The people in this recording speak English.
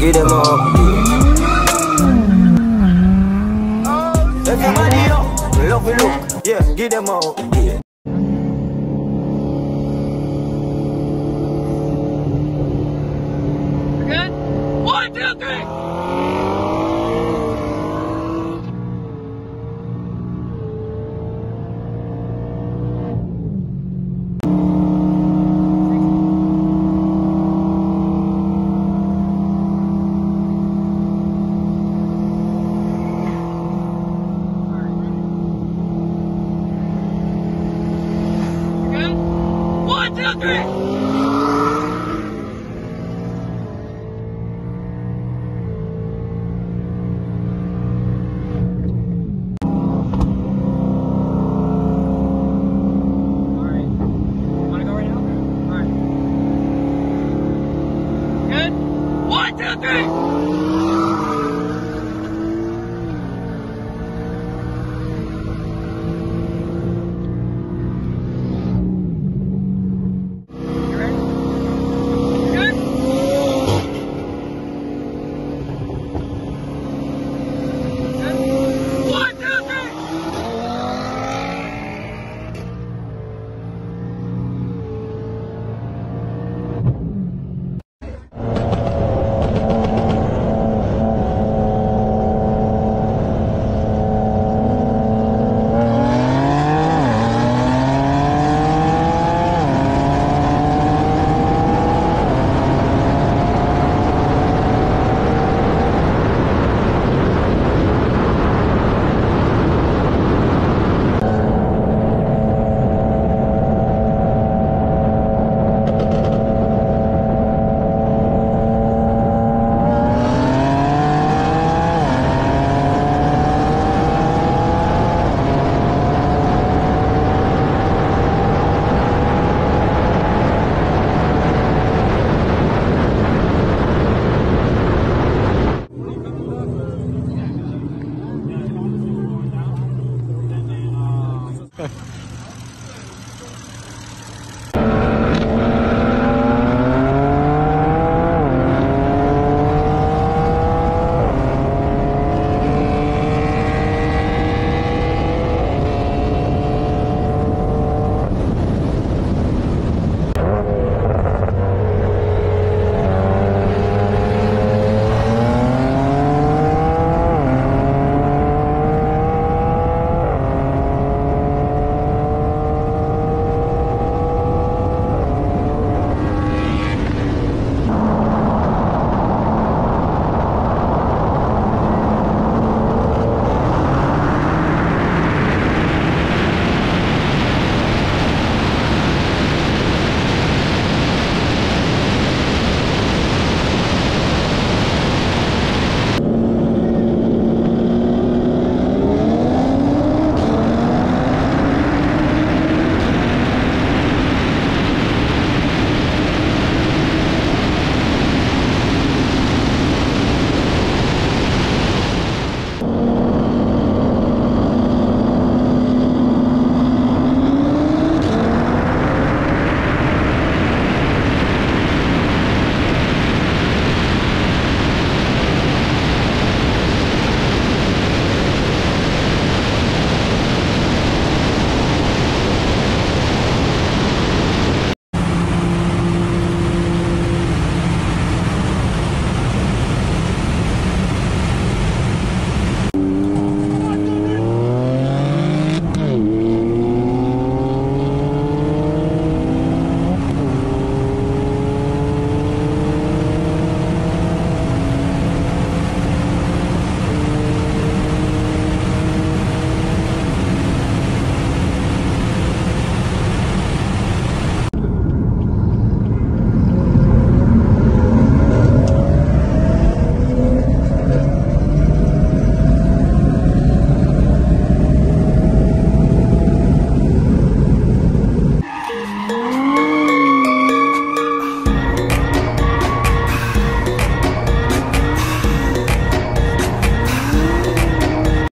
Give them all. Everybody up, love you look. Yeah, give them all. Yeah. Good? One, two, three! One, two,